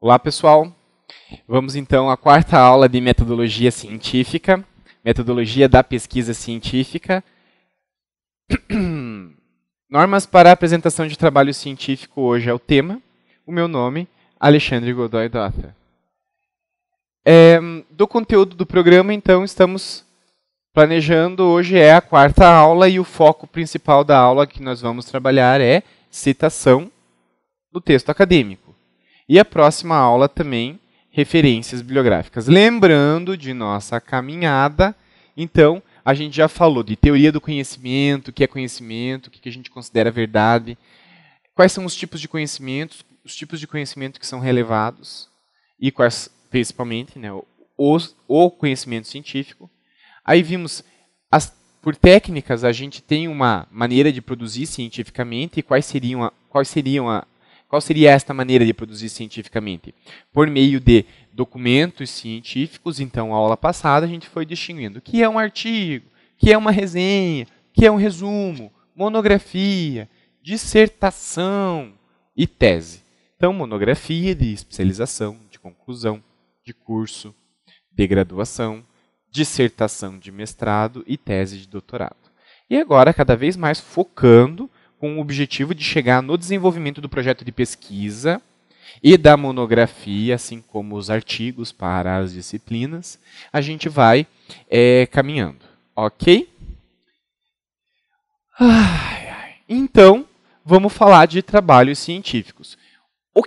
Olá, pessoal. Vamos então à quarta aula de metodologia científica, metodologia da pesquisa científica. Normas para a apresentação de trabalho científico hoje é o tema. O meu nome, Alexandre Godoy Dota. É, do conteúdo do programa, então, estamos planejando. Hoje é a quarta aula e o foco principal da aula que nós vamos trabalhar é citação do texto acadêmico. E a próxima aula também, referências bibliográficas. Lembrando de nossa caminhada, então, a gente já falou de teoria do conhecimento, o que é conhecimento, o que a gente considera verdade, quais são os tipos de conhecimentos, os tipos de conhecimento que são relevados, e quais, principalmente, né, o, o conhecimento científico. Aí vimos as, por técnicas a gente tem uma maneira de produzir cientificamente e quais seriam a, quais seriam a, qual seria esta maneira de produzir cientificamente? Por meio de documentos científicos. Então, a aula passada a gente foi distinguindo o que é um artigo, o que é uma resenha, o que é um resumo, monografia, dissertação e tese. Então, monografia de especialização, de conclusão, de curso, de graduação, dissertação de mestrado e tese de doutorado. E agora, cada vez mais focando com o objetivo de chegar no desenvolvimento do projeto de pesquisa e da monografia, assim como os artigos para as disciplinas, a gente vai é, caminhando, ok? Ai, ai. Então, vamos falar de trabalhos científicos. O,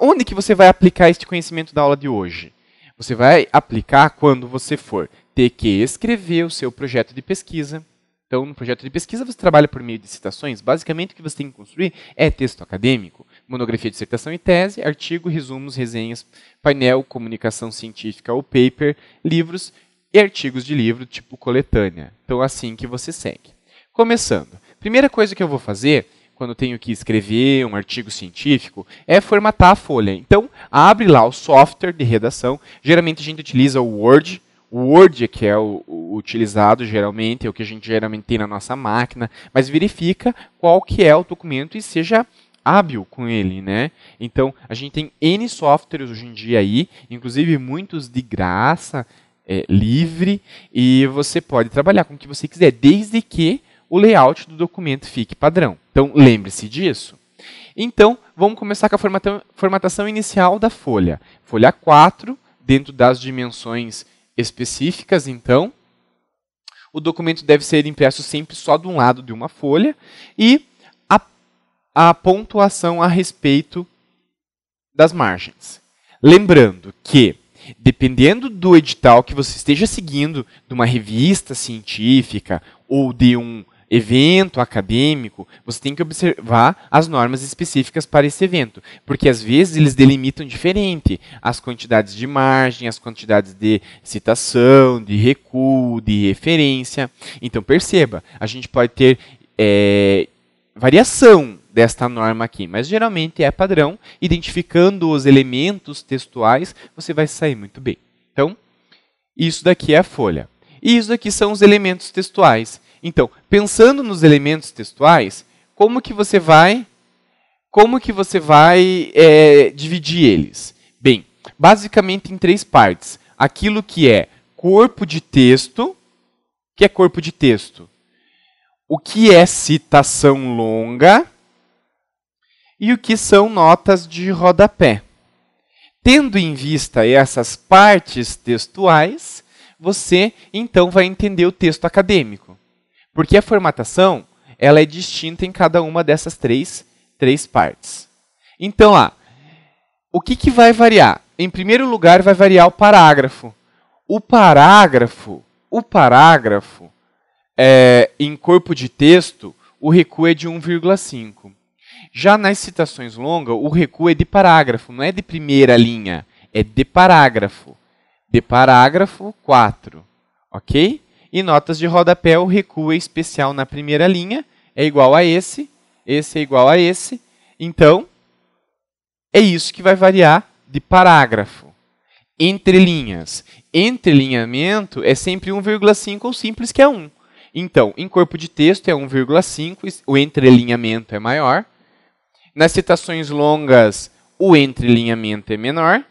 onde que você vai aplicar este conhecimento da aula de hoje? Você vai aplicar quando você for ter que escrever o seu projeto de pesquisa, então, no projeto de pesquisa, você trabalha por meio de citações. Basicamente, o que você tem que construir é texto acadêmico, monografia, dissertação e tese, artigo, resumos, resenhas, painel, comunicação científica ou paper, livros e artigos de livro tipo coletânea. Então, assim que você segue. Começando. Primeira coisa que eu vou fazer quando tenho que escrever um artigo científico, é formatar a folha. Então, abre lá o software de redação. Geralmente a gente utiliza o Word, o Word, que é o, o, utilizado geralmente, é o que a gente geralmente tem na nossa máquina, mas verifica qual que é o documento e seja hábil com ele, né? Então, a gente tem N softwares hoje em dia aí, inclusive muitos de graça, é, livre, e você pode trabalhar com o que você quiser, desde que o layout do documento fique padrão. Então, lembre-se disso. Então, vamos começar com a formatação inicial da folha. Folha 4, dentro das dimensões específicas, então. O documento deve ser impresso sempre só de um lado de uma folha. E a, a pontuação a respeito das margens. Lembrando que, dependendo do edital que você esteja seguindo, de uma revista científica ou de um evento acadêmico, você tem que observar as normas específicas para esse evento, porque às vezes eles delimitam diferente as quantidades de margem, as quantidades de citação, de recuo, de referência. Então perceba, a gente pode ter é, variação desta norma aqui, mas geralmente é padrão. Identificando os elementos textuais, você vai sair muito bem. Então, isso daqui é a folha. E isso daqui são os elementos textuais. Então, pensando nos elementos textuais, como que você vai, como que você vai é, dividir eles? Bem, basicamente em três partes. Aquilo que é corpo de texto, que é corpo de texto, o que é citação longa e o que são notas de rodapé. Tendo em vista essas partes textuais, você então vai entender o texto acadêmico. Porque a formatação ela é distinta em cada uma dessas três, três partes. Então, lá, o que, que vai variar? Em primeiro lugar, vai variar o parágrafo. O parágrafo, o parágrafo, é, em corpo de texto, o recuo é de 1,5. Já nas citações longas, o recuo é de parágrafo, não é de primeira linha, é de parágrafo. De parágrafo 4. Ok? E notas de rodapé, o recuo é especial na primeira linha é igual a esse, esse é igual a esse. Então, é isso que vai variar de parágrafo. Entre linhas. Entrelinhamento é sempre 1,5 ou simples que é 1. Então, em corpo de texto é 1,5, o entrelinhamento é maior. Nas citações longas, o entrelinhamento é menor.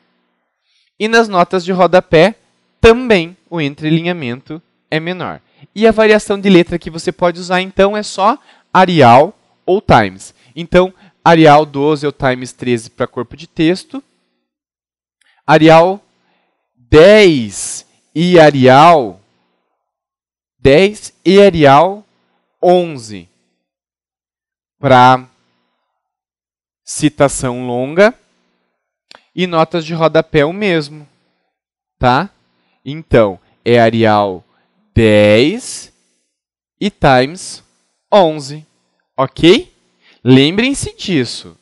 E nas notas de rodapé, também o entrelinhamento é menor. E a variação de letra que você pode usar, então, é só Arial ou Times. Então, Arial 12 ou Times 13 para corpo de texto. Arial 10 e Arial 10 e Arial 11 para citação longa e notas de rodapé o mesmo, tá? Então, é Arial 10 e Times 11, ok? Lembrem-se disso.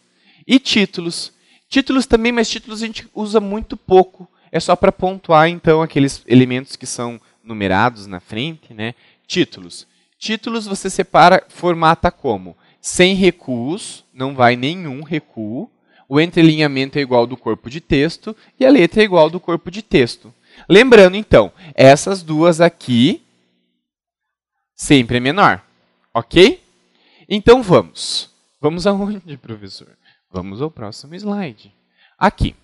E títulos. Títulos também, mas títulos a gente usa muito pouco. É só para pontuar, então, aqueles elementos que são numerados na frente, né? Títulos. Títulos você separa, formata como? Sem recuos, não vai nenhum recuo. O entrelinhamento é igual do corpo de texto e a letra é igual do corpo de texto. Lembrando, então, essas duas aqui sempre é menor. Ok? Então vamos. Vamos aonde, professor? Vamos ao próximo slide. Aqui.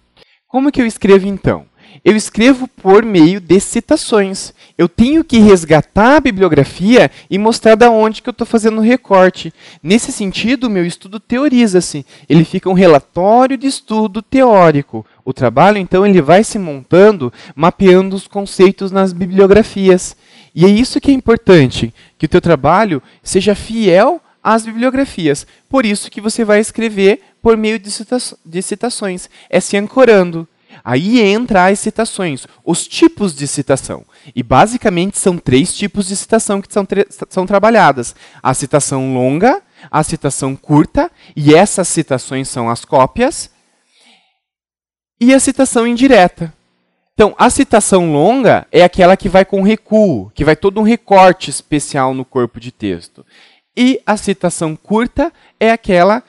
Como que eu escrevo então? eu escrevo por meio de citações. Eu tenho que resgatar a bibliografia e mostrar da onde que eu estou fazendo o recorte. Nesse sentido, o meu estudo teoriza-se. Ele fica um relatório de estudo teórico. O trabalho, então, ele vai se montando, mapeando os conceitos nas bibliografias. E é isso que é importante, que o teu trabalho seja fiel às bibliografias. Por isso que você vai escrever por meio de, citações, é se ancorando. Aí entra as citações, os tipos de citação. E basicamente são três tipos de citação que são, são trabalhadas: a citação longa, a citação curta, e essas citações são as cópias, e a citação indireta. Então, a citação longa é aquela que vai com recuo, que vai todo um recorte especial no corpo de texto. E a citação curta é aquela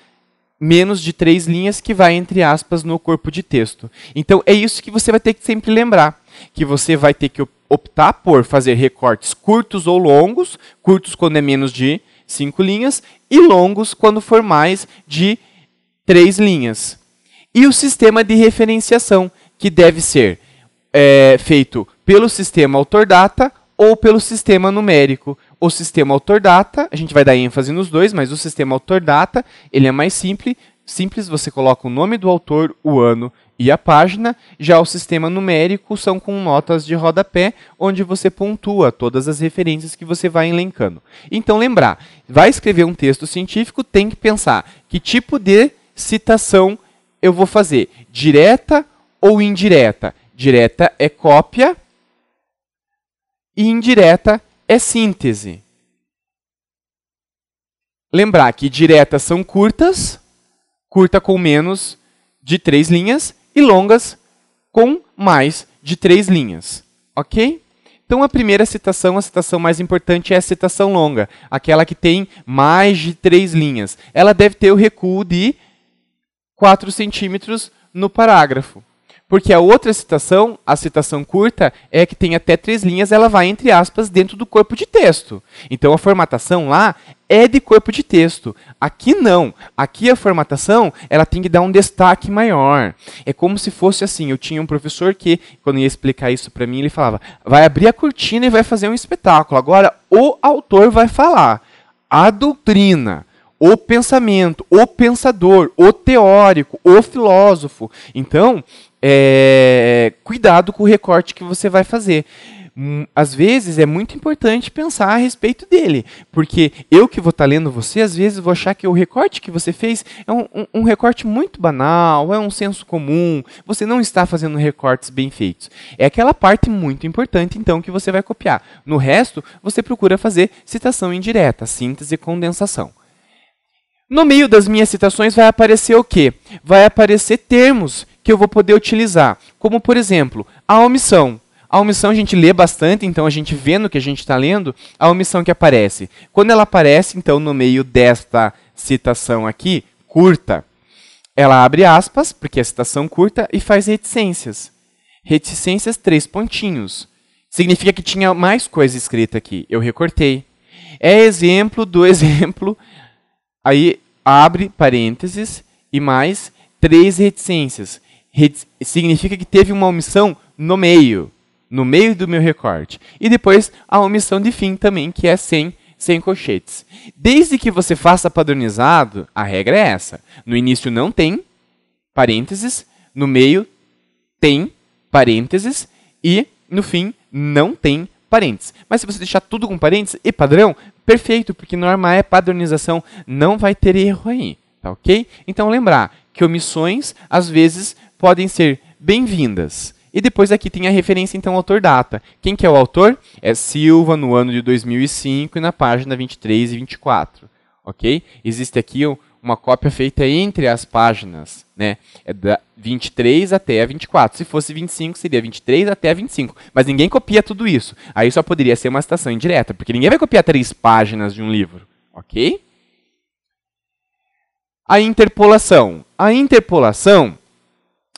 menos de três linhas que vai entre aspas no corpo de texto. Então é isso que você vai ter que sempre lembrar, que você vai ter que optar por fazer recortes curtos ou longos, curtos quando é menos de cinco linhas e longos quando for mais de três linhas. E o sistema de referenciação, que deve ser é, feito pelo sistema autor-data ou pelo sistema numérico o sistema autor-data, a gente vai dar ênfase nos dois, mas o sistema autor-data, ele é mais simples, simples, você coloca o nome do autor, o ano e a página. Já o sistema numérico são com notas de rodapé, onde você pontua todas as referências que você vai elencando. Então, lembrar, vai escrever um texto científico, tem que pensar que tipo de citação eu vou fazer, direta ou indireta. Direta é cópia e indireta é síntese. Lembrar que diretas são curtas, curta com menos de três linhas, e longas com mais de três linhas. Ok? Então, a primeira citação, a citação mais importante é a citação longa, aquela que tem mais de três linhas. Ela deve ter o recuo de 4 centímetros no parágrafo. Porque a outra citação, a citação curta, é que tem até três linhas, ela vai entre aspas dentro do corpo de texto. Então a formatação lá é de corpo de texto. Aqui não. Aqui a formatação ela tem que dar um destaque maior. É como se fosse assim. Eu tinha um professor que, quando ia explicar isso para mim, ele falava: vai abrir a cortina e vai fazer um espetáculo. Agora o autor vai falar. A doutrina o pensamento, o pensador, o teórico, o filósofo. Então, é, cuidado com o recorte que você vai fazer. Hum, às vezes é muito importante pensar a respeito dele, porque eu que vou estar tá lendo você, às vezes vou achar que o recorte que você fez é um, um, recorte muito banal, é um senso comum, você não está fazendo recortes bem feitos. É aquela parte muito importante, então, que você vai copiar. No resto, você procura fazer citação indireta, síntese e condensação. No meio das minhas citações vai aparecer o quê? Vai aparecer termos que eu vou poder utilizar, como por exemplo, a omissão. A omissão a gente lê bastante, então a gente vê no que a gente está lendo a omissão que aparece. Quando ela aparece, então, no meio desta citação aqui, curta, ela abre aspas, porque é citação curta, e faz reticências. Reticências, três pontinhos. Significa que tinha mais coisa escrita aqui. Eu recortei. É exemplo do exemplo. Aí abre parênteses e mais três reticências. Significa que teve uma omissão no meio, no meio do meu recorte. E depois a omissão de fim também, que é sem, sem colchetes. Desde que você faça padronizado, a regra é essa. No início não tem parênteses, no meio tem parênteses e no fim não tem parênteses. Mas se você deixar tudo com parênteses e padrão, perfeito, porque norma é padronização, não vai ter erro aí, tá ok? Então lembrar que omissões às vezes podem ser bem-vindas. E depois aqui tem a referência então autor data. Quem que é o autor? É Silva no ano de 2005 e na página 23 e 24, ok? Existe aqui uma cópia feita entre as páginas, né? É da 23 até a 24. Se fosse 25, seria 23 até a 25. Mas ninguém copia tudo isso. Aí só poderia ser uma citação indireta, porque ninguém vai copiar três páginas de um livro, ok? A interpolação. A interpolação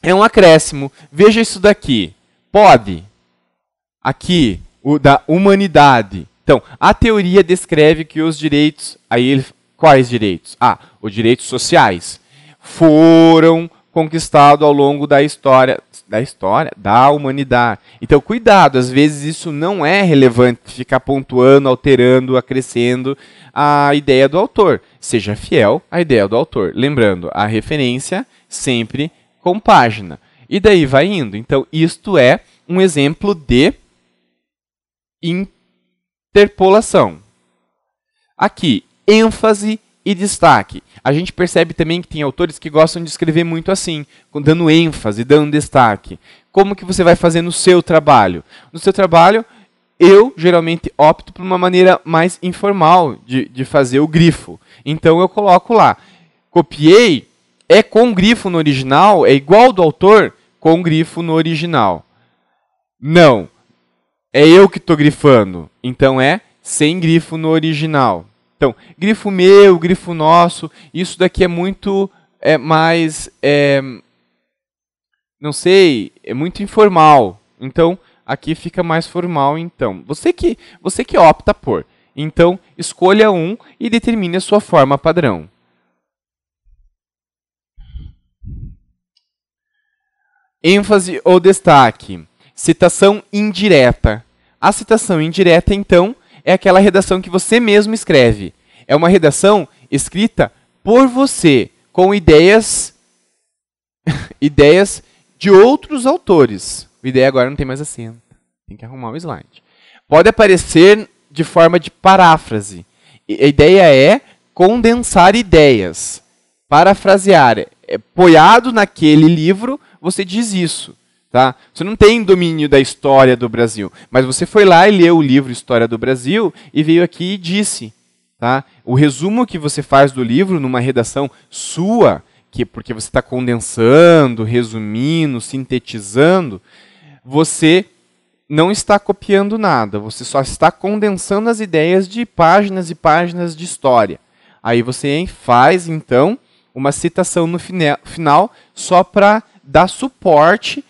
é um acréscimo. Veja isso daqui. Pode. Aqui, o da humanidade. Então, a teoria descreve que os direitos, aí ele Quais direitos? Ah, os direitos sociais foram conquistados ao longo da história, da história, da humanidade. Então, cuidado, às vezes isso não é relevante ficar pontuando, alterando, acrescendo a ideia do autor. Seja fiel à ideia do autor. Lembrando, a referência sempre com página. E daí vai indo. Então, isto é um exemplo de interpolação. Aqui, ênfase e destaque. A gente percebe também que tem autores que gostam de escrever muito assim, dando ênfase, dando destaque. Como que você vai fazer no seu trabalho? No seu trabalho, eu geralmente opto por uma maneira mais informal de, de fazer o grifo. Então eu coloco lá, copiei, é com grifo no original, é igual do autor, com grifo no original. Não, é eu que estou grifando, então é sem grifo no original. Então, grifo meu, grifo nosso, isso daqui é muito é, mais, é, não sei, é muito informal. Então, aqui fica mais formal. Então, você que você que opta por. Então, escolha um e determine a sua forma padrão. Ênfase ou destaque. Citação indireta. A citação indireta, então, é aquela redação que você mesmo escreve. É uma redação escrita por você, com ideias ideias de outros autores. O ideia agora não tem mais acento. Tem que arrumar o slide. Pode aparecer de forma de paráfrase. A ideia é condensar ideias. Parafrasear. É, apoiado naquele livro, você diz isso. Tá? Você não tem domínio da história do Brasil, mas você foi lá e leu o livro História do Brasil e veio aqui e disse. Tá? O resumo que você faz do livro numa redação sua, que porque você está condensando, resumindo, sintetizando, você não está copiando nada, você só está condensando as ideias de páginas e páginas de história. Aí você faz, então, uma citação no final só para dar suporte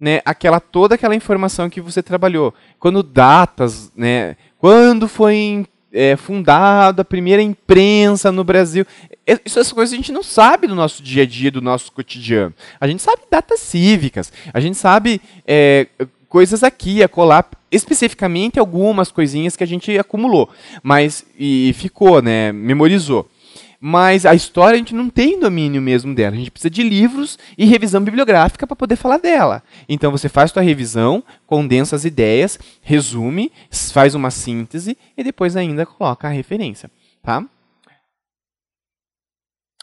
né, aquela toda aquela informação que você trabalhou. Quando datas, né, quando foi é, fundada a primeira imprensa no Brasil. Essas coisas a gente não sabe do nosso dia a dia, do nosso cotidiano. A gente sabe datas cívicas, a gente sabe é, coisas aqui, a colar, especificamente algumas coisinhas que a gente acumulou, mas e ficou, né, memorizou. Mas a história a gente não tem domínio mesmo dela. A gente precisa de livros e revisão bibliográfica para poder falar dela. Então você faz sua revisão, condensa as ideias, resume, faz uma síntese e depois ainda coloca a referência, tá?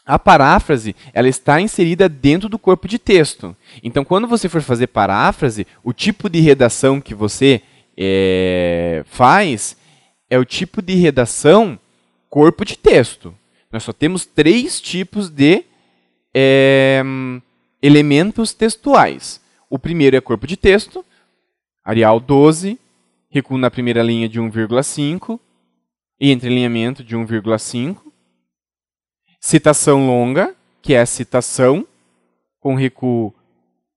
A paráfrase ela está inserida dentro do corpo de texto. Então, quando você for fazer paráfrase, o tipo de redação que você é, faz é o tipo de redação corpo de texto. Nós só temos três tipos de é, elementos textuais. O primeiro é corpo de texto, Arial 12, recuo na primeira linha de 1,5 e entrelinhamento de 1,5. Citação longa, que é a citação com recuo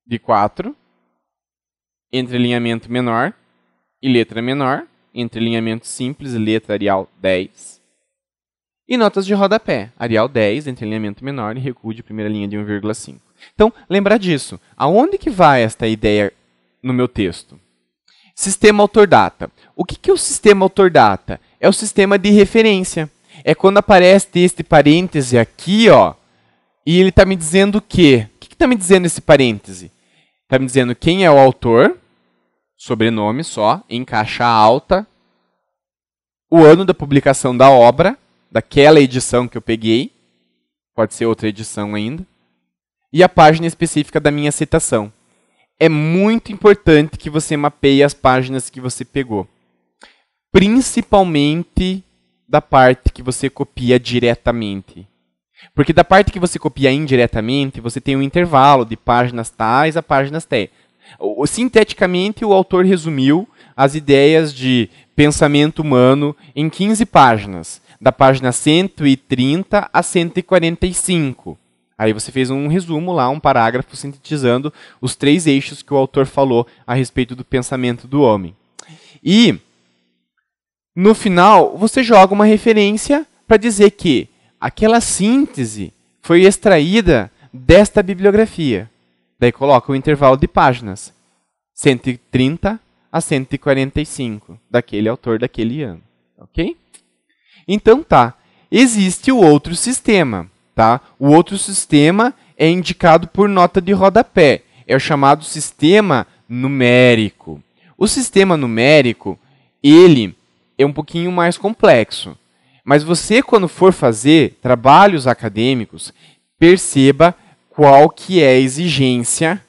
de 4. Entrelinhamento menor e letra menor. Entrelinhamento simples, letra Arial 10 E notas de rodapé. Arial 10, entrelinhamento menor e recuo de primeira linha de 1,5. Então, lembrar disso. Aonde que vai esta ideia no meu texto? Sistema autor-data. O que, que é o sistema autor-data? É o sistema de referência. É quando aparece este parêntese aqui, ó, e ele está me dizendo o quê? O que está me dizendo esse parêntese? Está me dizendo quem é o autor, sobrenome só, em caixa alta, o ano da publicação da obra, daquela edição que eu peguei, pode ser outra edição ainda, e a página específica da minha citação. É muito importante que você mapeie as páginas que você pegou. Principalmente da parte que você copia diretamente. Porque da parte que você copia indiretamente, você tem um intervalo de páginas tais a páginas tais. Sinteticamente, o autor resumiu as ideias de pensamento humano em 15 páginas, da página 130 a 145. Aí você fez um resumo lá, um parágrafo sintetizando os três eixos que o autor falou a respeito do pensamento do homem. E no final, você joga uma referência para dizer que aquela síntese foi extraída desta bibliografia. Daí coloca o intervalo de páginas, 130 a 145, daquele autor daquele ano. Ok? Então tá. Existe o outro sistema. Tá? O outro sistema é indicado por nota de rodapé. É o chamado sistema numérico. O sistema numérico, ele é um pouquinho mais complexo. Mas você, quando for fazer trabalhos acadêmicos, perceba qual que é a exigência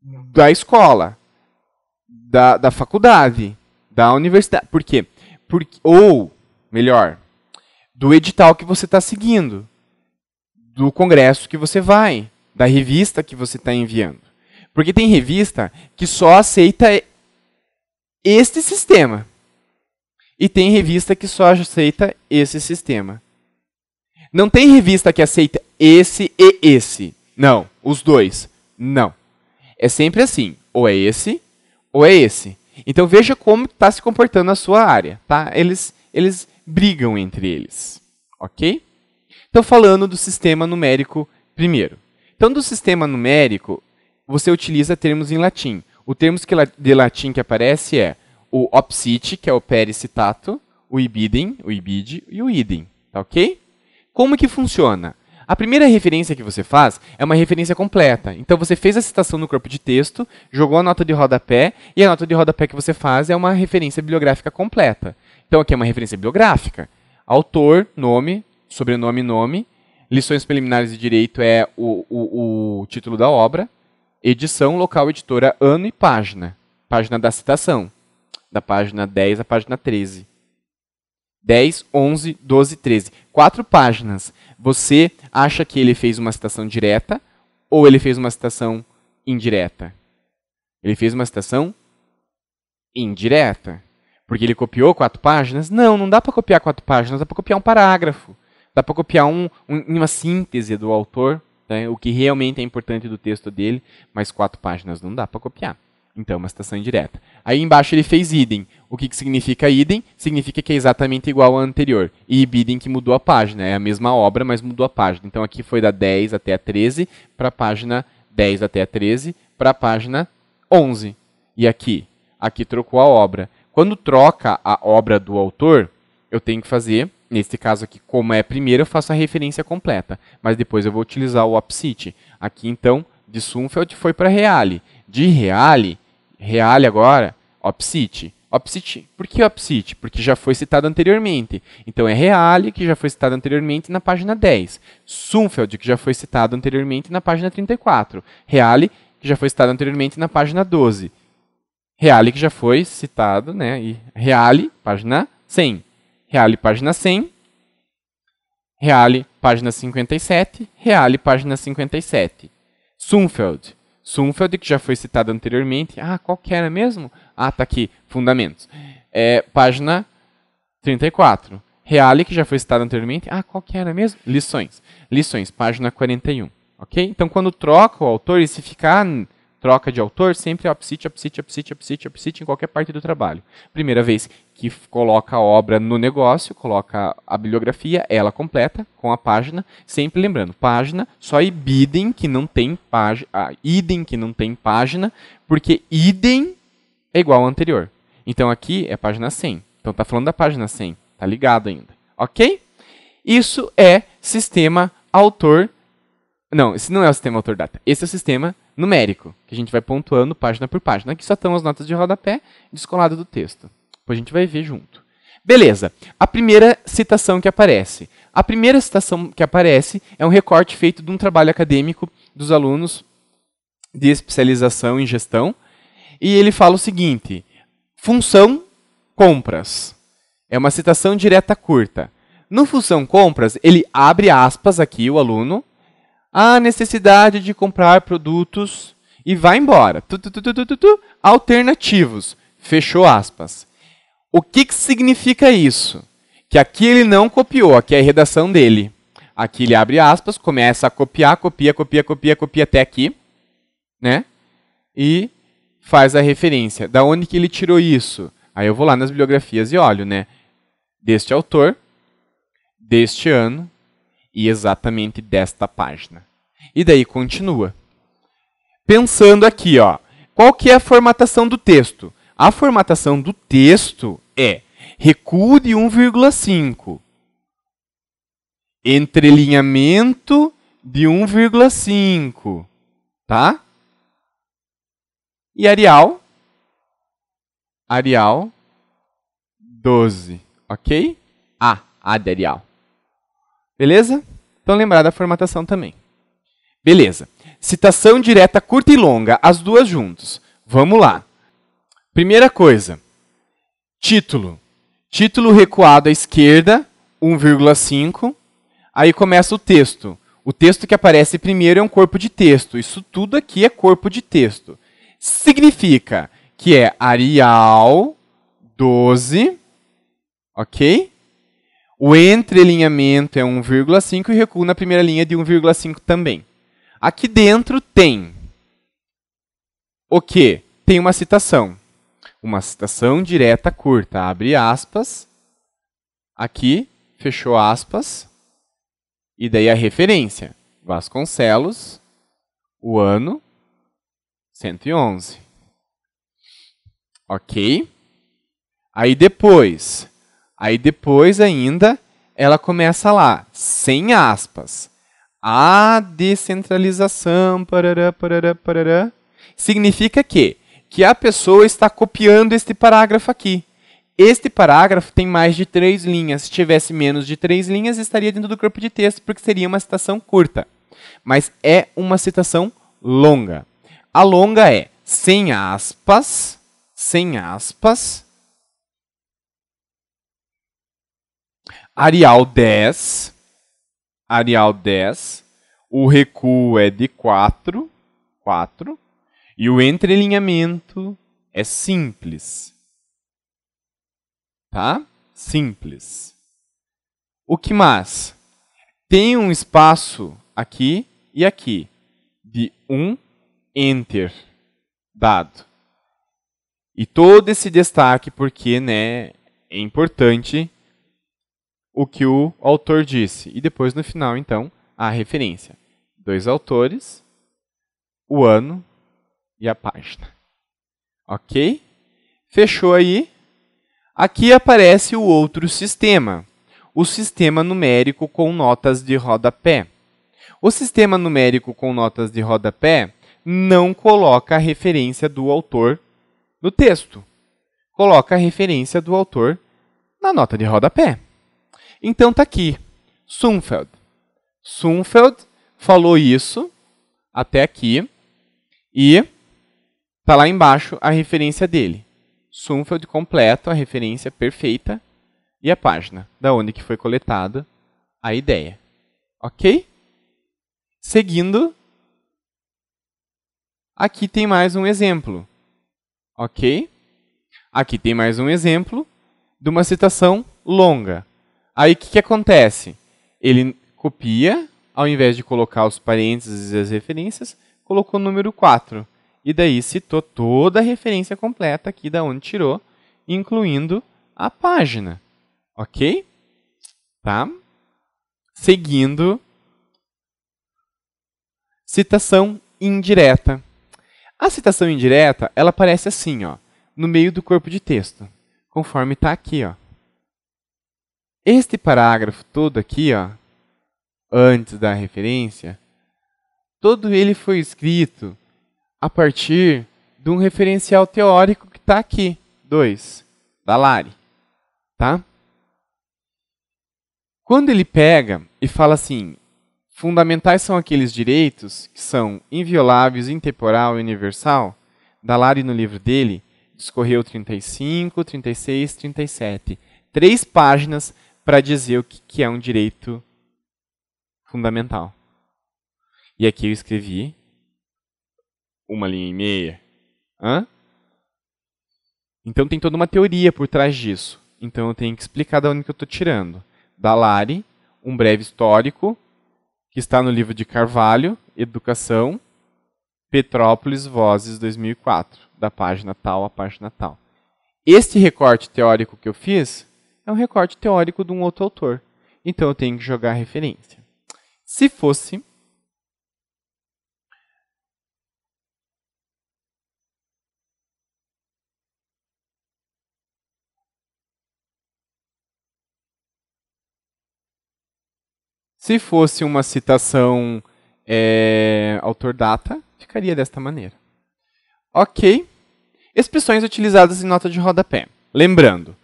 da escola, da, da faculdade, da universidade. Por quê? Porque, ou, melhor, do edital que você está seguindo, do congresso que você vai, da revista que você está enviando. Porque tem revista que só aceita este sistema. E tem revista que só aceita esse sistema. Não tem revista que aceita esse e esse. Não, os dois. Não. É sempre assim, ou é esse ou é esse. Então veja como está se comportando a sua área, tá? Eles eles brigam entre eles, ok? Então falando do sistema numérico primeiro. Então do sistema numérico você utiliza termos em latim. O termo de latim que aparece é o opsite, que é o pericitato, o ibidem, o ibide e o idem, tá ok? Como que funciona? A primeira referência que você faz é uma referência completa. Então você fez a citação no corpo de texto, jogou a nota de rodapé, e a nota de rodapé que você faz é uma referência bibliográfica completa. Então aqui é uma referência bibliográfica. Autor, nome, sobrenome, nome. Lições preliminares de direito é o, o, o título da obra. Edição, local, editora, ano e página. Página da citação da página 10 à página 13. 10, 11, 12, 13. Quatro páginas. Você acha que ele fez uma citação direta ou ele fez uma citação indireta? Ele fez uma citação indireta. Porque ele copiou quatro páginas? Não, não dá para copiar quatro páginas, dá para copiar um parágrafo. Dá para copiar um, um, uma síntese do autor, né, o que realmente é importante do texto dele, mas quatro páginas não dá para copiar. Então, uma citação indireta. Aí embaixo ele fez idem. O que, que significa idem? Significa que é exatamente igual ao anterior. E ibidem que mudou a página. É a mesma obra, mas mudou a página. Então aqui foi da 10 até a 13 para a página 10 até a 13 para a página 11. E aqui? Aqui trocou a obra. Quando troca a obra do autor, eu tenho que fazer, nesse caso aqui, como é primeiro, eu faço a referência completa. Mas depois eu vou utilizar o opsite. Aqui então, de Sumfeld foi para Reale. De Reale, Reale agora, Opsite. Opsite. Por que Opsite? Porque já foi citado anteriormente. Então é Reale, que já foi citado anteriormente na página 10. Sumfeld, que já foi citado anteriormente na página 34. Reale, que já foi citado anteriormente na página 12. Reale, que já foi citado, né? E Reale, página 100. Reale, página 100. Reale, página 57. Reale, página 57. Sumfeld, Sumfeld, que já foi citado anteriormente. Ah, qual que era mesmo? Ah, tá aqui, Fundamentos. É, página 34. Reale, que já foi citado anteriormente. Ah, qual que era mesmo? Lições. Lições, página 41. Ok? Então, quando troca o autor, e se ficar troca de autor, sempre upsit, upsit, upsit, upsit, upsit em qualquer parte do trabalho. Primeira vez que coloca a obra no negócio, coloca a bibliografia, ela completa com a página, sempre lembrando, página, só idem que não tem página, ah, idem que não tem página, porque idem é igual ao anterior. Então aqui é página 100. Então está falando da página 100, tá ligado ainda. OK? Isso é sistema autor não, esse não é o sistema autor data. Esse é o sistema numérico, que a gente vai pontuando página por página. Aqui só estão as notas de rodapé descolado do texto. Depois a gente vai ver junto. Beleza. A primeira citação que aparece. A primeira citação que aparece é um recorte feito de um trabalho acadêmico dos alunos de especialização em gestão. E ele fala o seguinte: função compras. É uma citação direta curta. No função compras, ele abre aspas aqui, o aluno, a necessidade de comprar produtos e vai embora. Tu, tu, tu, Alternativos. Fechou aspas. O que, que significa isso? Que aqui ele não copiou, aqui é a redação dele. Aqui ele abre aspas, começa a copiar, copia, copia, copia, copia até aqui, né? E faz a referência. Da onde que ele tirou isso? Aí eu vou lá nas bibliografias e olho, né? Deste autor, deste ano, e exatamente desta página. E daí continua. Pensando aqui, ó, qual que é a formatação do texto? A formatação do texto é recuo de 1,5, entrelinhamento de 1,5, tá? E Arial, Arial 12, ok? A, A de Arial. Beleza? Então lembrar da formatação também. Beleza. Citação direta curta e longa, as duas juntas. Vamos lá. Primeira coisa. Título. Título recuado à esquerda, 1,5. Aí começa o texto. O texto que aparece primeiro é um corpo de texto. Isso tudo aqui é corpo de texto. Significa que é Arial 12, ok? O entrelinhamento é 1,5 e recuo na primeira linha de 1,5 também. Aqui dentro tem o que? Tem uma citação. Uma citação direta curta. Abre aspas. Aqui, fechou aspas. E daí a referência. Vasconcelos, o ano 111. Ok? Aí depois, aí depois ainda, ela começa lá, sem aspas. A descentralização, parará, parará, parará, significa que que a pessoa está copiando este parágrafo aqui. Este parágrafo tem mais de três linhas. Se tivesse menos de três linhas, estaria dentro do corpo de texto, porque seria uma citação curta. Mas é uma citação longa. A longa é sem aspas, sem aspas, Arial 10, Arial 10, o recuo é de 4, 4, e o entrelinhamento é simples. Tá? Simples. O que mais? Tem um espaço aqui e aqui de um enter dado. E todo esse destaque porque, né, é importante o que o autor disse. E depois no final, então, a referência. Dois autores, o ano e a página. Ok? Fechou aí. Aqui aparece o outro sistema, o sistema numérico com notas de rodapé. O sistema numérico com notas de rodapé não coloca a referência do autor no texto. Coloca a referência do autor na nota de rodapé. Então está aqui, Sumfeld. Sumfeld falou isso até aqui e Está lá embaixo a referência dele. Sumfeld completo, a referência perfeita e a página, da onde que foi coletada a ideia. Ok? Seguindo, aqui tem mais um exemplo. Ok? Aqui tem mais um exemplo de uma citação longa. Aí o que, que acontece? Ele copia, ao invés de colocar os parênteses e as referências, colocou o número 4 e daí citou toda a referência completa aqui da onde tirou, incluindo a página. Ok? Tá? Seguindo. Citação indireta. A citação indireta, ela aparece assim, ó, no meio do corpo de texto, conforme está aqui, ó. Este parágrafo todo aqui, ó, antes da referência, todo ele foi escrito a partir de um referencial teórico que está aqui, 2, da Lari. Tá? Quando ele pega e fala assim, fundamentais são aqueles direitos que são invioláveis, intemporal e universal, da Lari no livro dele, discorreu 35, 36, 37. Três páginas para dizer o que, que é um direito fundamental. E aqui eu escrevi uma linha e meia. Hã? Então tem toda uma teoria por trás disso. Então eu tenho que explicar de onde que eu estou tirando. Da Lari, um breve histórico, que está no livro de Carvalho, Educação, Petrópolis, Vozes, 2004, da página tal à página tal. Este recorte teórico que eu fiz é um recorte teórico de um outro autor. Então eu tenho que jogar a referência. Se fosse Se fosse uma citação é, autor-data, ficaria desta maneira. Ok. Expressões utilizadas em nota de rodapé. Lembrando,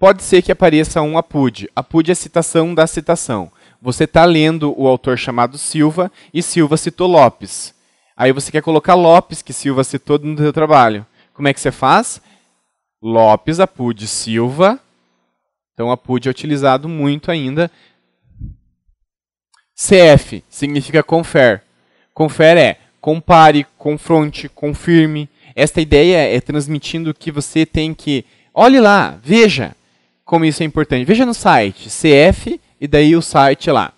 pode ser que apareça um APUD. APUD é citação da citação. Você está lendo o autor chamado Silva e Silva citou Lopes. Aí você quer colocar Lopes, que Silva citou no seu trabalho. Como é que você faz? Lopes, APUD, Silva. Então, APUD é utilizado muito ainda CF significa confer. Confer é compare, confronte, confirme. Esta ideia é transmitindo que você tem que. Olhe lá, veja como isso é importante. Veja no site, CF e daí o site lá.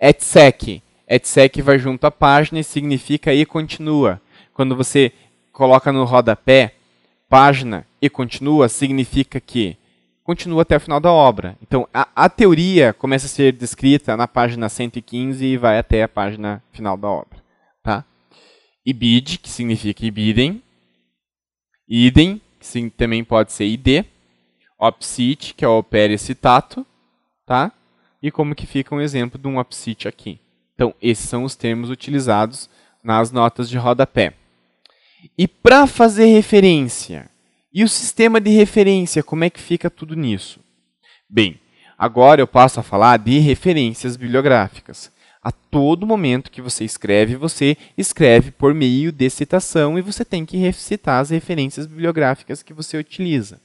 etsec. Etsec vai junto à página e significa e continua. Quando você coloca no rodapé página e continua, significa que continua até o final da obra. Então, a, a, teoria começa a ser descrita na página 115 e vai até a página final da obra. Tá? Ibid, que significa ibidem. Idem, que também pode ser id. Opsit, que é o opere citato. Tá? E como que fica um exemplo de um opsit aqui. Então, esses são os termos utilizados nas notas de rodapé. E para fazer referência e o sistema de referência, como é que fica tudo nisso? Bem, agora eu passo a falar de referências bibliográficas. A todo momento que você escreve, você escreve por meio de citação e você tem que citar as referências bibliográficas que você utiliza.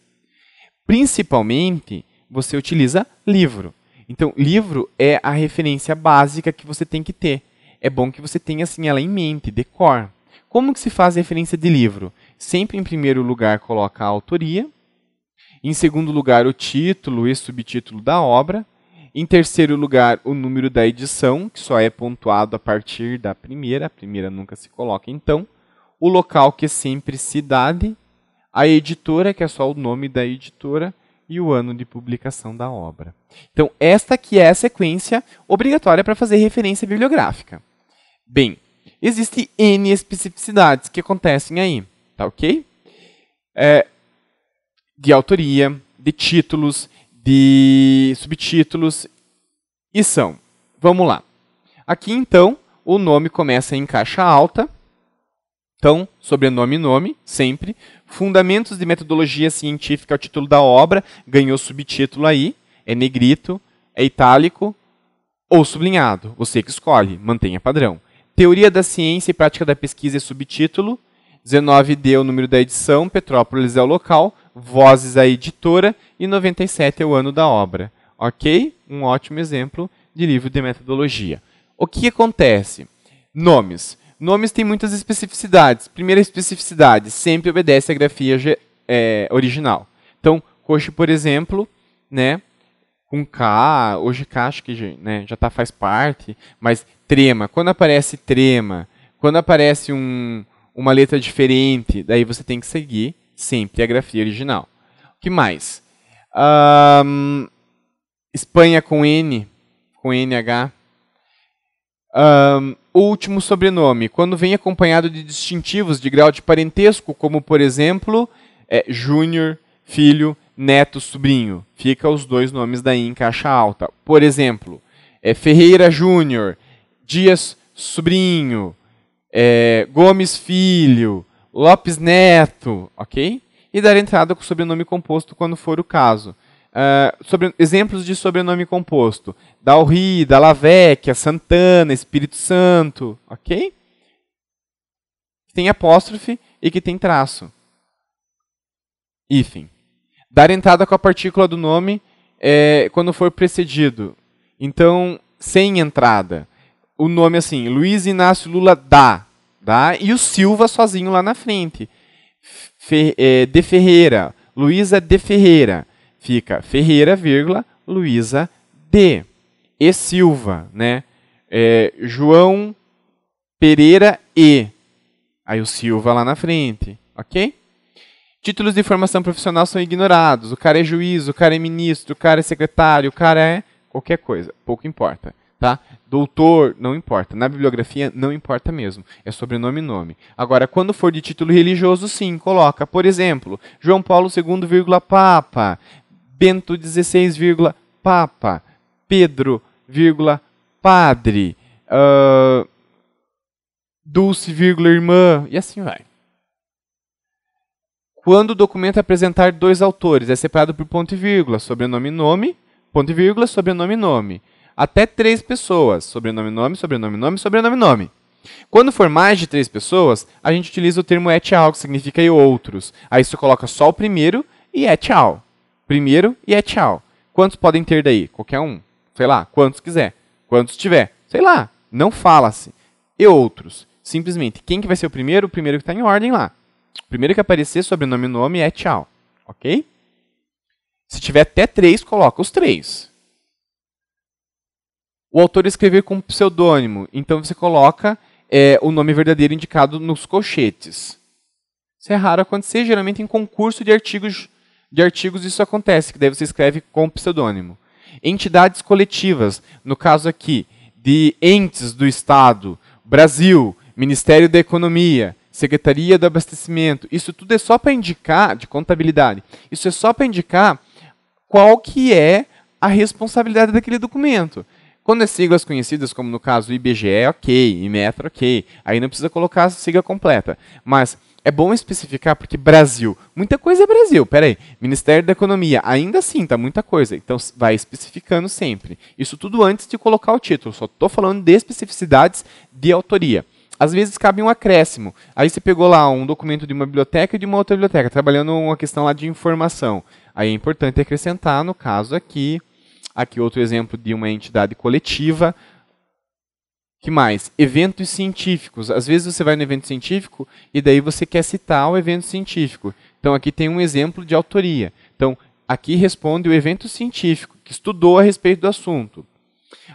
Principalmente, você utiliza livro. Então, livro é a referência básica que você tem que ter. É bom que você tenha assim ela em mente, decor. Como que se faz referência de livro? Sempre em primeiro lugar coloca a autoria, em segundo lugar o título e subtítulo da obra, em terceiro lugar o número da edição, que só é pontuado a partir da primeira, a primeira nunca se coloca então, o local que é sempre cidade, a editora, que é só o nome da editora, e o ano de publicação da obra. Então, esta aqui é a sequência obrigatória para fazer referência bibliográfica. Bem, Existem N especificidades que acontecem aí, tá ok? É, de autoria, de títulos, de subtítulos, e são. Vamos lá. Aqui, então, o nome começa em caixa alta. Então, sobrenome e nome, sempre. Fundamentos de metodologia científica é o título da obra, ganhou subtítulo aí, é negrito, é itálico ou sublinhado. Você que escolhe, mantenha padrão. Teoria da Ciência e Prática da Pesquisa é subtítulo. 19D é o número da edição, Petrópolis é o local, Vozes a editora e 97 é o ano da obra. Ok? Um ótimo exemplo de livro de metodologia. O que acontece? Nomes. Nomes têm muitas especificidades. Primeira especificidade, sempre obedece à grafia é, original. Então, coxa, por exemplo, né, com K, hoje K acho que né, já tá, faz parte, mas trema, quando aparece trema, quando aparece um, uma letra diferente, daí você tem que seguir sempre a grafia original. O que mais? Um, Espanha com N, com NH. Um, último sobrenome, quando vem acompanhado de distintivos de grau de parentesco, como por exemplo, é, Júnior, filho, neto, sobrinho. Fica os dois nomes daí em caixa alta. Por exemplo, é Ferreira Júnior, Dias sobrinho, é, Gomes filho, Lopes neto, ok? E dar entrada com o sobrenome composto quando for o caso. Uh, sobre, exemplos de sobrenome composto. Dalri, Dalavecchia, Santana, Espírito Santo, ok? Tem apóstrofe e que tem traço. Hífen. Dar entrada com a partícula do nome é, quando for precedido. Então, sem entrada. O nome assim, Luiz Inácio Lula dá. dá e o Silva sozinho lá na frente. Fe, é, de Ferreira. Luísa de Ferreira fica Ferreira, vírgula, Luísa D. E Silva, né? É, João Pereira E. Aí o Silva lá na frente, ok? Títulos de formação profissional são ignorados. O cara é juiz, o cara é ministro, o cara é secretário, o cara é qualquer coisa, pouco importa. Tá? Doutor, não importa. Na bibliografia, não importa mesmo. É sobrenome e nome. Agora, quando for de título religioso, sim, coloca. Por exemplo, João Paulo II, Papa. Bento XVI, Papa, Pedro, vírgula, Padre, uh, Dulce, vírgula, Irmã, e assim vai. Quando o documento apresentar dois autores, é separado por ponto e vírgula, sobrenome e nome, ponto e vírgula, sobrenome e nome. Até três pessoas, sobrenome, nome, sobrenome, nome, sobrenome, nome. Quando for mais de três pessoas, a gente utiliza o termo et al, que significa e outros. Aí você coloca só o primeiro e et al primeiro e é tchau. Quantos podem ter daí? Qualquer um. Sei lá, quantos quiser. Quantos tiver. Sei lá, não fala-se. E outros. Simplesmente, quem que vai ser o primeiro? O primeiro que está em ordem lá. O primeiro que aparecer, sobrenome e nome é tchau. Ok? Se tiver até três, coloca os três. O autor escrever com pseudônimo, então você coloca é, o nome verdadeiro indicado nos colchetes. Isso é raro acontecer, geralmente em concurso de artigos de artigos isso acontece, que daí você escreve com pseudônimo. Entidades coletivas, no caso aqui, de entes do Estado, Brasil, Ministério da Economia, Secretaria do Abastecimento, isso tudo é só para indicar, de contabilidade, isso é só para indicar qual que é a responsabilidade daquele documento. Quando é siglas conhecidas, como no caso IBGE, ok, IMETRA, ok, aí não precisa colocar a sigla completa. Mas é bom especificar porque Brasil, muita coisa é Brasil. Peraí, Ministério da Economia, ainda assim, tá muita coisa. Então vai especificando sempre. Isso tudo antes de colocar o título. Só estou falando de especificidades de autoria. Às vezes cabe um acréscimo. Aí você pegou lá um documento de uma biblioteca e de uma outra biblioteca, trabalhando uma questão lá de informação. Aí é importante acrescentar, no caso aqui, aqui outro exemplo de uma entidade coletiva, que mais? Eventos científicos. Às vezes você vai no evento científico e daí você quer citar o evento científico. Então aqui tem um exemplo de autoria. Então aqui responde o evento científico que estudou a respeito do assunto.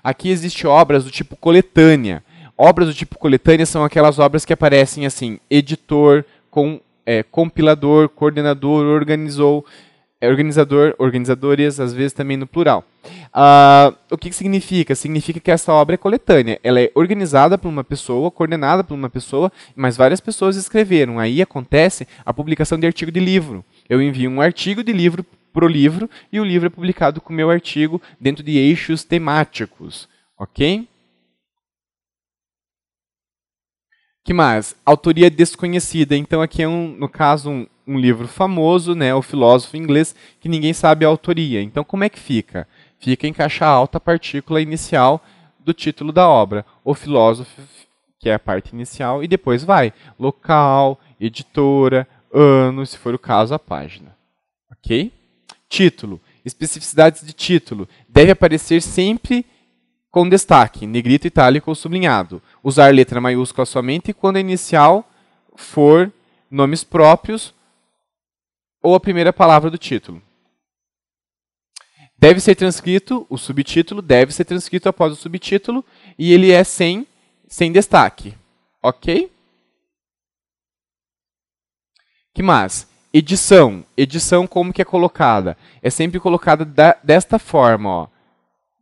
Aqui existe obras do tipo coletânea. Obras do tipo coletânea são aquelas obras que aparecem assim: editor, com, é, compilador, coordenador, organizou, organizador, organizadores, às vezes também no plural. Uh, o que, que significa? Significa que essa obra é coletânea. Ela é organizada por uma pessoa, coordenada por uma pessoa, mas várias pessoas escreveram. Aí acontece a publicação de artigo de livro. Eu envio um artigo de livro para o livro e o livro é publicado com o meu artigo dentro de eixos temáticos. Ok? Que mais? Autoria desconhecida. Então aqui é, um, no caso, um, um livro famoso, né, o filósofo inglês, que ninguém sabe a autoria. Então como é que fica? Fica em caixa alta a partícula inicial do título da obra. O filósofo, que é a parte inicial, e depois vai local, editora, ano, se for o caso, a página. Ok? Título. Especificidades de título. Deve aparecer sempre com destaque, negrito, itálico ou sublinhado. Usar letra maiúscula somente quando a inicial for nomes próprios ou a primeira palavra do título. Deve ser transcrito, o subtítulo deve ser transcrito após o subtítulo e ele é sem, sem destaque. Ok? Que mais? Edição. Edição como que é colocada? É sempre colocada da, desta forma, ó.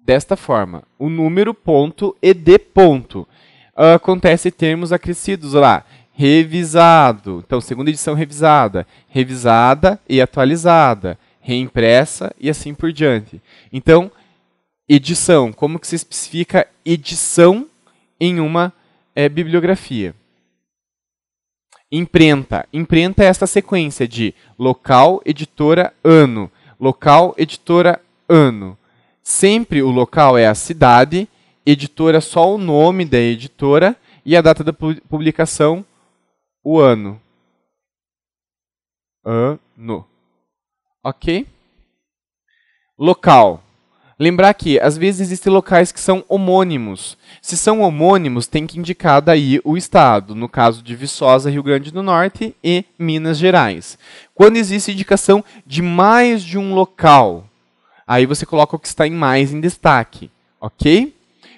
Desta forma. O número ponto ed ponto. Uh, acontece termos acrescidos lá. Revisado. Então, segunda edição revisada. Revisada e atualizada. Reimpressa e assim por diante. Então, edição. Como que se especifica edição em uma é, bibliografia? Imprenta. Imprenta é esta sequência de local, editora, ano. Local, editora, ano. Sempre o local é a cidade, editora só o nome da editora e a data da publicação, o ano. Ano. Ok? Local. Lembrar que, às vezes, existem locais que são homônimos. Se são homônimos, tem que indicar daí o estado, no caso de Viçosa, Rio Grande do Norte e Minas Gerais. Quando existe indicação de mais de um local, aí você coloca o que está em mais em destaque, ok?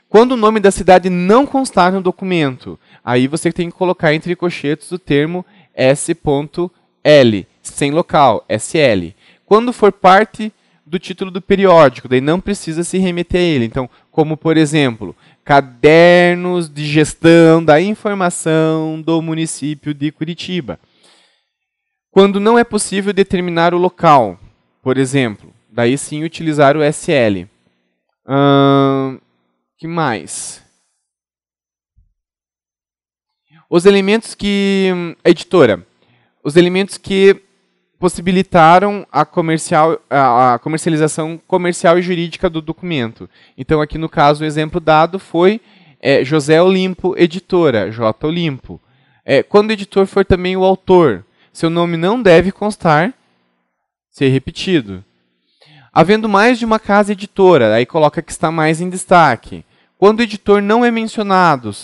Quando o nome da cidade não constar no documento, aí você tem que colocar entre cochetes o termo S.L, sem local, SL. Quando for parte do título do periódico, daí não precisa se remeter a ele. Então, como por exemplo, Cadernos de Gestão da Informação do Município de Curitiba. Quando não é possível determinar o local, por exemplo, daí sim utilizar o SL. Hum, que mais? Os elementos que. Editora. Os elementos que possibilitaram a, comercial, a, comercialização comercial e jurídica do documento. Então, aqui no caso, o exemplo dado foi é, José Olimpo, editora, J. Olimpo. É, quando o editor for também o autor, seu nome não deve constar, ser repetido. Havendo mais de uma casa editora, aí coloca que está mais em destaque. Quando o editor não é mencionado,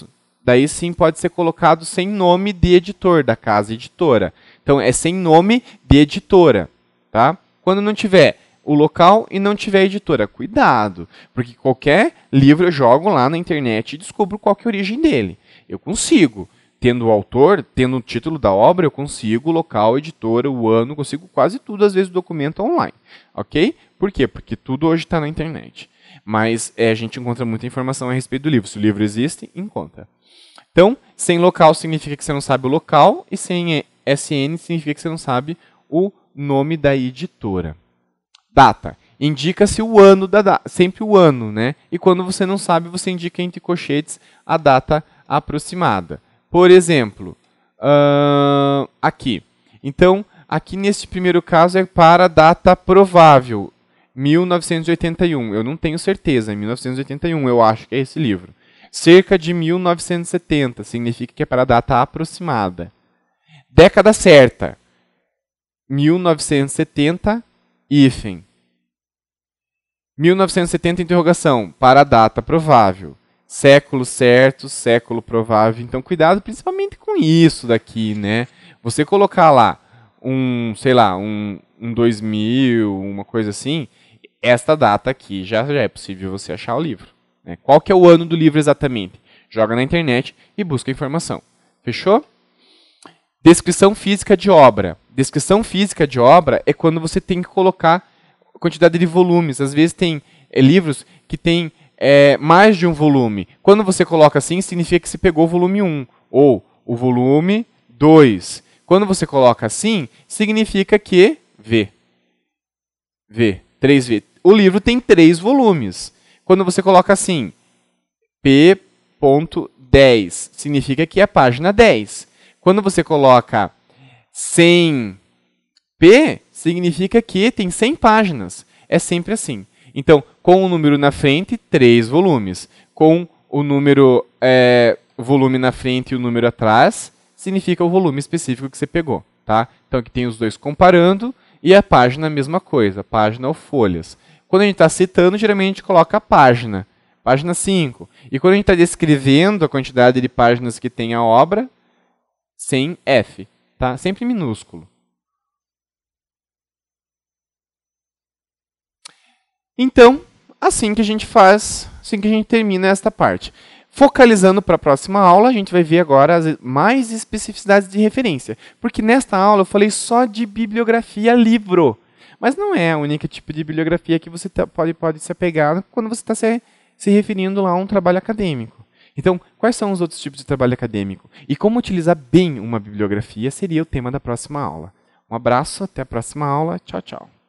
daí sim pode ser colocado sem nome de editor, da casa editora. Então é sem nome de editora, tá? Quando não tiver o local e não tiver editora, cuidado, porque qualquer livro eu jogo lá na internet e descubro qual é a origem dele. Eu consigo, tendo o autor, tendo o título da obra, eu consigo o local, editora, o ano, consigo quase tudo, às vezes o documento online, ok? Por quê? Porque tudo hoje está na internet. Mas é, a gente encontra muita informação a respeito do livro. Se o livro existe, encontra. Então, sem local significa que você não sabe o local, e sem SN significa que você não sabe o nome da editora. Data. Indica-se o ano da data, sempre o ano, né? E quando você não sabe, você indica entre colchetes a data aproximada. Por exemplo, uh, aqui. Então, aqui neste primeiro caso é para data provável, 1981. Eu não tenho certeza, 1981 eu acho que é esse livro. Cerca de 1970 significa que é para a data aproximada. Década certa. 1970, hífen. 1970, interrogação, para a data provável. Século certo, século provável. Então, cuidado principalmente com isso daqui, né? Você colocar lá um, sei lá, um, um 2000, uma coisa assim, esta data aqui já, já é possível você achar o livro. Né? Qual que é o ano do livro exatamente? Joga na internet e busca informação. Fechou? Descrição física de obra. Descrição física de obra é quando você tem que colocar a quantidade de volumes. Às vezes tem é, livros que tem é, mais de um volume. Quando você coloca assim, significa que você pegou o volume 1 ou o volume 2. Quando você coloca assim, significa que V. V. 3V. O livro tem três volumes. Quando você coloca assim, P.10, significa que é a página 10. Quando você coloca 100 P, significa que tem 100 páginas. É sempre assim. Então, com o número na frente, três volumes. Com o número é, volume na frente e o número atrás, significa o volume específico que você pegou. Tá? Então, aqui tem os dois comparando e a página a mesma coisa, página ou folhas. Quando a gente está citando, geralmente a gente coloca a página, página 5. E quando a gente está descrevendo a quantidade de páginas que tem a obra, sem F, tá? Sempre minúsculo. Então, assim que a gente faz, assim que a gente termina esta parte. Focalizando para a próxima aula, a gente vai ver agora as mais especificidades de referência. Porque nesta aula eu falei só de bibliografia livro. Mas não é a única tipo de bibliografia que você tá, pode, pode se apegar quando você está se, se referindo lá a um trabalho acadêmico. Então, quais são os outros tipos de trabalho acadêmico? E como utilizar bem uma bibliografia seria o tema da próxima aula. Um abraço, até a próxima aula. Tchau, tchau.